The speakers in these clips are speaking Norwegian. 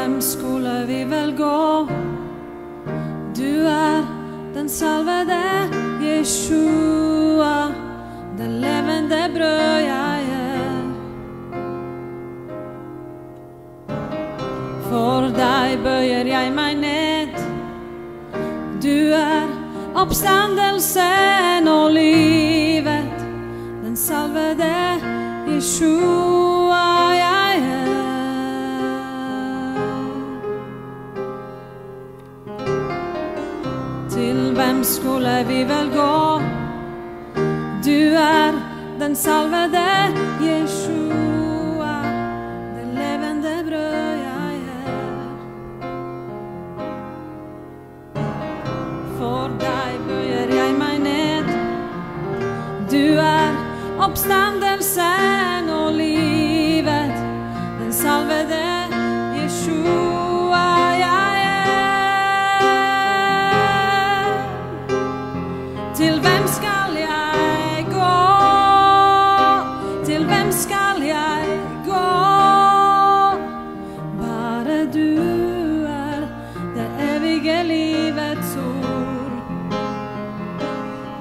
hvem skulle vi vel gå? Du er den salvede Jeshua, det levende brød jeg er. For deg bøyer jeg meg ned. Du er oppstandelsen og livet, den salvede Jeshua Skulle vi vel gå? Du er den salvede Jeshua, det levende brød jeg er. For deg bøyer jeg meg ned. Du er oppstandelsen Til hvem skal jeg gå? Til hvem skal jeg gå? Bare du er det evige livets ord.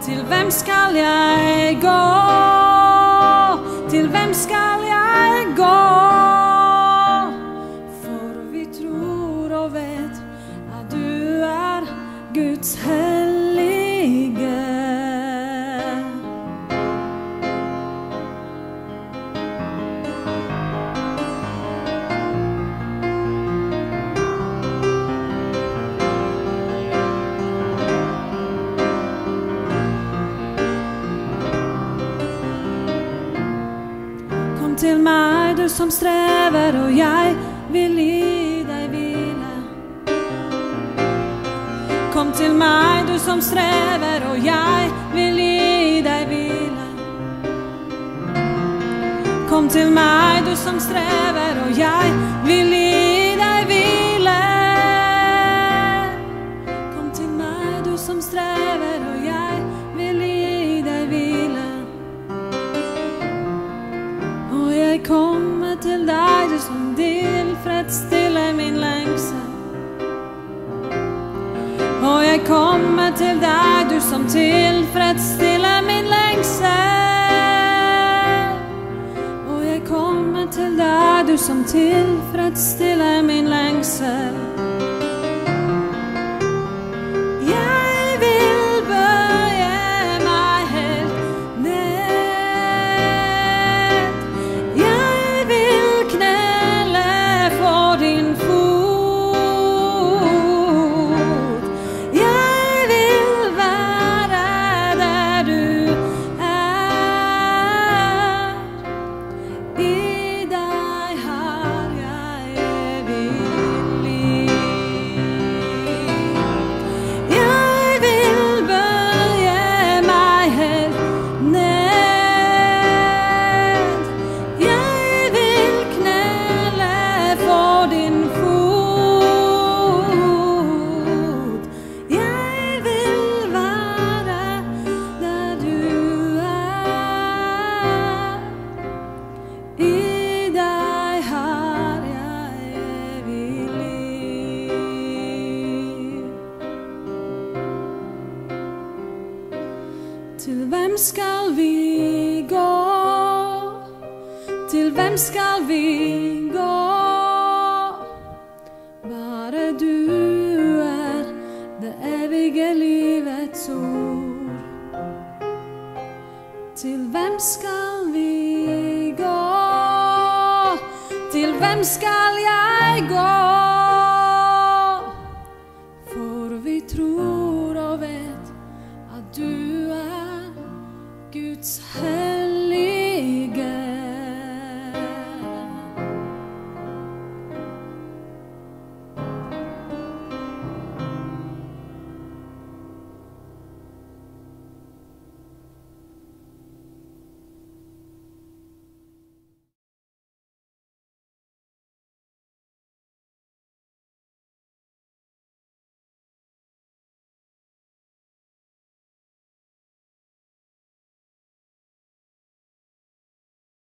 Til hvem skal jeg gå? Til hvem skal som strever, og jeg vil gi deg hvile. Kom til meg, du som strever, og jeg vil gi deg hvile. Kom til meg, du som strever, og jeg vil gi deg hvile. Kom til meg, du som strever, og jeg til deg, du som tilfredsstiller min lengsel. Og jeg kommer til deg, du som tilfredsstiller min lengsel. Hvem skal vi gå? Til hvem skal vi gå? Bare du er det evige livets ord. Til hvem skal vi gå? Til hvem skal jeg gå? It's hell.